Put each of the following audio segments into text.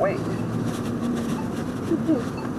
wait.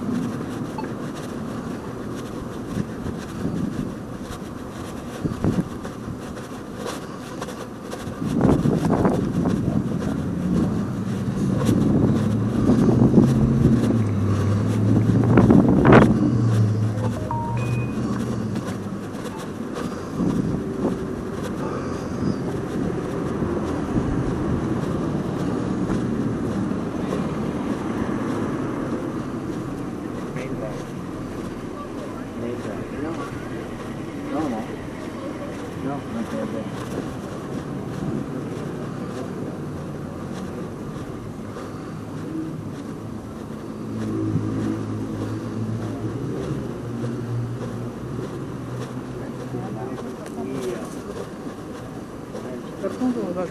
Par contre, on va